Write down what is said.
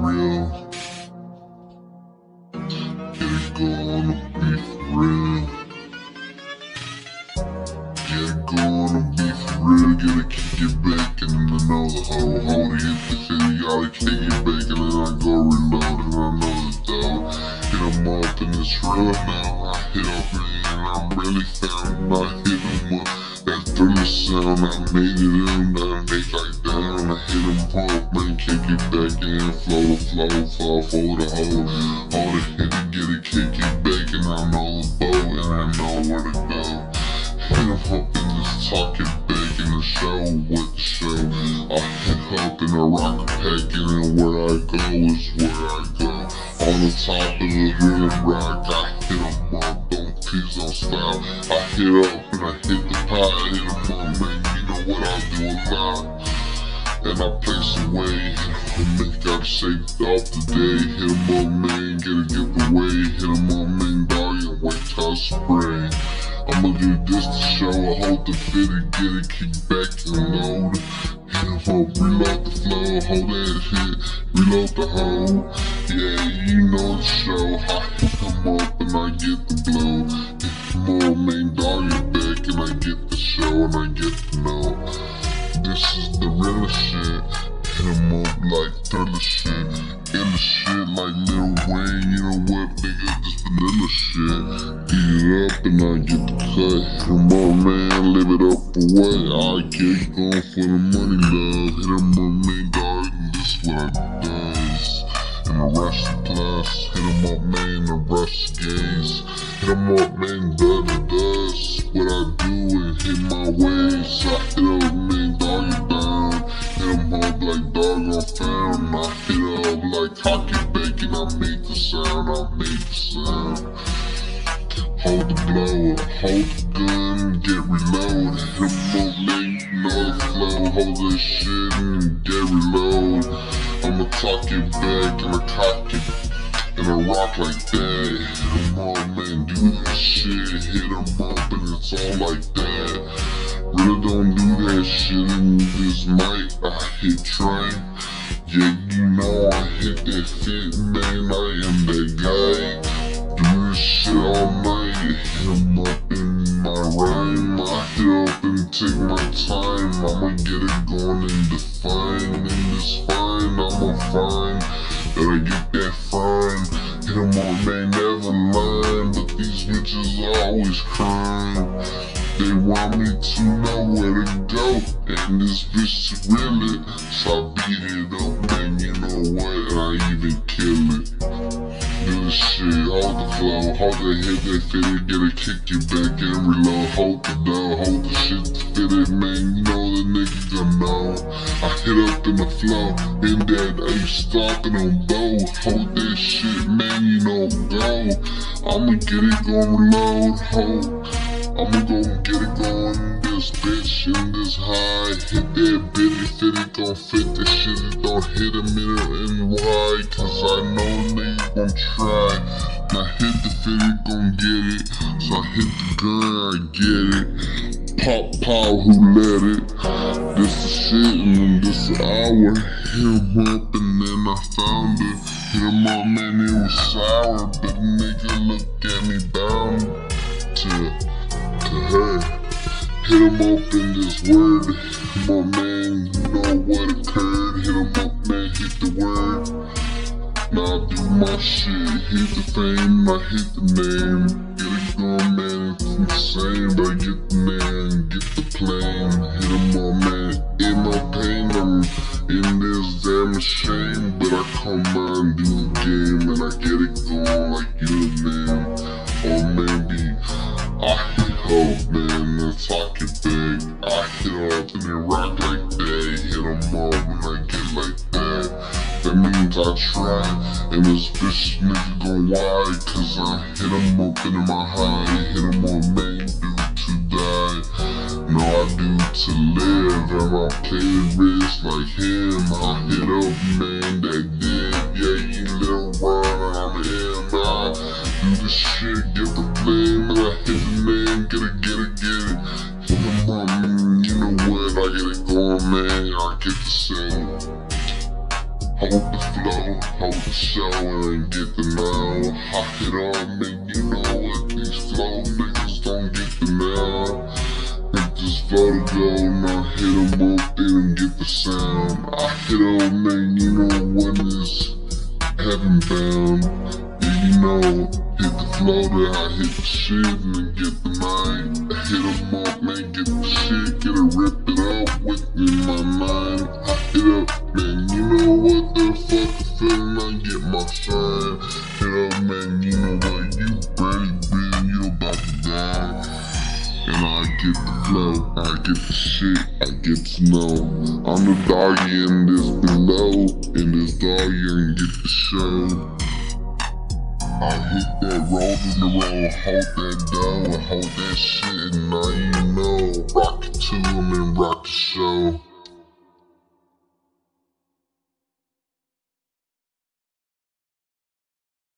real. Ain't gonna be for real. Ain't gonna be for real. Gotta kick it back and then I know the whole hold it. Hit the city, gotta kick it back and then I go reload and I know the dog. And I'm up and it's real now. I hit off me and I'm really found. I hit him up. That thriller sound, I made it in. I make like down. I hit him up, man, kick it back in, flow, flow, flow, for the hole. Hold it, hit it, get it, kick it back, and I know the boat, and I know where to go. Hit him up and just talk it back in the show, with the show. I hit up in a rock pack, and where I go is where I go. On the top of the hood rock, I hit him up, don't please don't stop. I hit up and I hit the pot, I hit him up, man, you know what I do a. And I play some way, and make got shaped off the day. Hit him up, man, get it, get the way. Hit him up, man, dog, and wait till I spray. I'ma do this to show, I hold the fitty, get it, kick back and load. Hit him up, reload the flow, hold that hit, reload the hole. Yeah, you know the show, I hit him up and I get the blow. Hit him up, man, dog, back and I get the show and I get the the cut. Hit man, live it up what? I get going for the money, love. Hit him up, man, dog, and this what I does. And the rest of plus. Hit him up, man, the rest gaze. Hit him up, man, da does. What I do and hit my ways. I hit up, man, dog, you down. Hit him up like dog on found. I hit up like hockey bacon. I make the sound, I make the sound. Hold the blow, hold the gun, get reload. Hit you know the flow. Hold this shit and get reload. I'ma talk it back and I cock it and I rock like that. Hit 'em up, man, do this shit. Hit 'em up and it's all like that. Really don't do that shit in this mic. I hit train. Yeah, you know I hit that fit, man. I am that guy. Do this shit all night. Hit 'em up in my rhyme. I up and take my time. I'ma get it going and define. And it's fine, I'ma find that I get that fine. Hit 'em up, they never line. But these bitches always crying. They want me to know where to go. And this bitch really. The shit, hold the flow, hold the hit, that fit it, get it, kick you back and reload, hold the dough, hold the shit fit it, man, you know the niggas gonna know. I hit up in the flow, in that ain't stopping on both, hold that shit, man, you know go. I'ma get it gon' reload, hold. I'ma go get it going, this bitch in this high. Hit that bitty, fit it, gon' fit this shit, it don't hit a minute and wide. Pop, pop, who let it? This is shit, and this hour. Hit him up, and then I found it. Hit him up, man, it was sour. But nigga, look at me bound to to her. Hit him up in this word. My man, you know what occurred. Hit him up, man, hit the word. Now I do my shit. Hit the fame, I hit the name. It man, insane. But get the man, get the plane. Hit him up, man, in my pain. I'm in this damn shame. But I come and do the game. And I get it going like you man. Or maybe I hit up, man, and talk it back. I hit up and then rock like that. Hit 'em up when I. That means I try. And this bitch nigga gon' wide. Cause I hit 'em up in my high. Hit 'em up, man, do to die. No, I do to live. And I play risk like him. I hit up, man, that did. Yeah, you Lil Ron, I'm in. I do the shit, it all, man. You know what? These flow niggas don't get the now. Hit this flow to go, now hit them up, they don't get the sound. I hit all, man, you know what is heaven bound. Yeah, you know, hit the flow that I hit the shit, nigga. Flow, I get the shit, I get to know. I'm the doggy in this below, in this doggy and get the show. I hit that roll in the roll, hold that down hold that shit, and now you know. Rock it to 'em and rock the show.